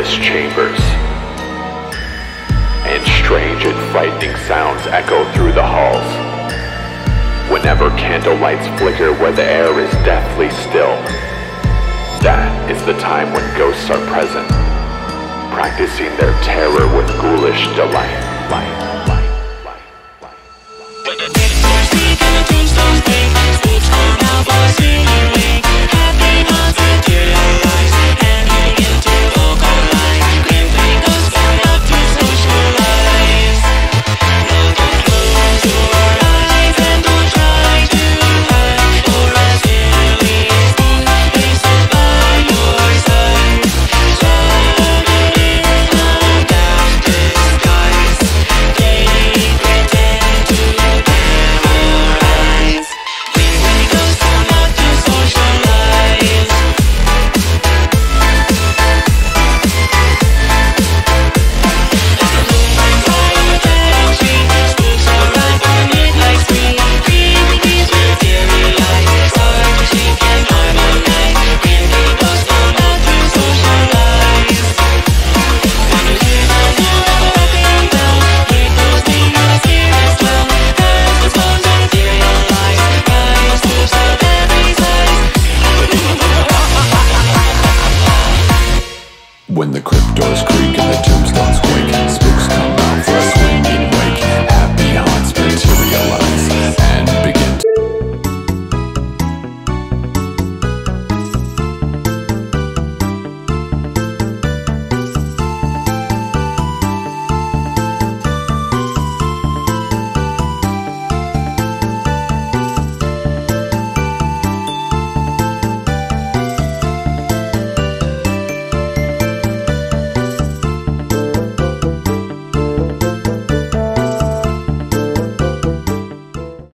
endless chambers. And strange and frightening sounds echo through the halls. Whenever candle lights flicker where the air is deathly still, that is the time when ghosts are present, practicing their terror with ghoulish delight. When the crypt doors creak and the tombstones